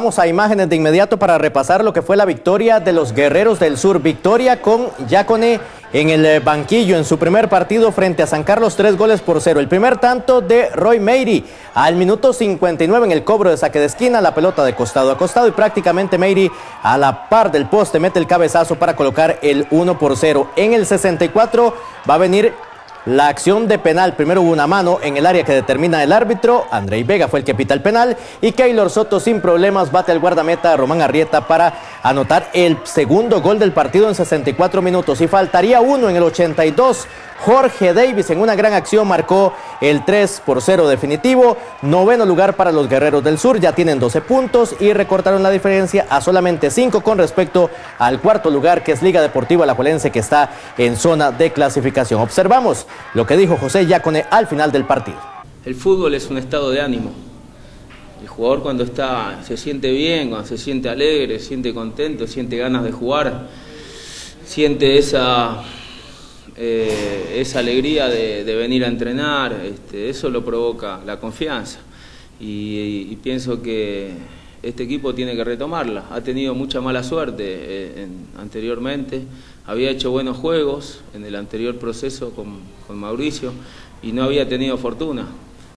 Vamos a imágenes de inmediato para repasar lo que fue la victoria de los Guerreros del Sur. Victoria con Yacone en el eh, banquillo en su primer partido frente a San Carlos, tres goles por cero. El primer tanto de Roy Meiri al minuto 59 en el cobro de saque de esquina, la pelota de costado a costado y prácticamente Meiri a la par del poste mete el cabezazo para colocar el 1 por 0. En el 64 va a venir la acción de penal, primero hubo una mano en el área que determina el árbitro, Andrei Vega fue el que pita el penal y Keylor Soto sin problemas bate al guardameta Román Arrieta para anotar el segundo gol del partido en 64 minutos y faltaría uno en el 82. Jorge Davis en una gran acción marcó el 3 por 0 definitivo. Noveno lugar para los Guerreros del Sur, ya tienen 12 puntos y recortaron la diferencia a solamente 5 con respecto al cuarto lugar que es Liga Deportiva Alajuelense que está en zona de clasificación. Observamos lo que dijo José Yacone al final del partido. El fútbol es un estado de ánimo. El jugador cuando está, se siente bien, cuando se siente alegre, se siente contento, siente ganas de jugar, siente esa eh, esa alegría de, venir a entrenar, este, eso lo provoca la confianza. Y, pienso que este equipo tiene que retomarla. Ha tenido mucha mala suerte eh, anteriormente, había hecho buenos juegos en el anterior proceso con, con Mauricio y no había tenido fortuna.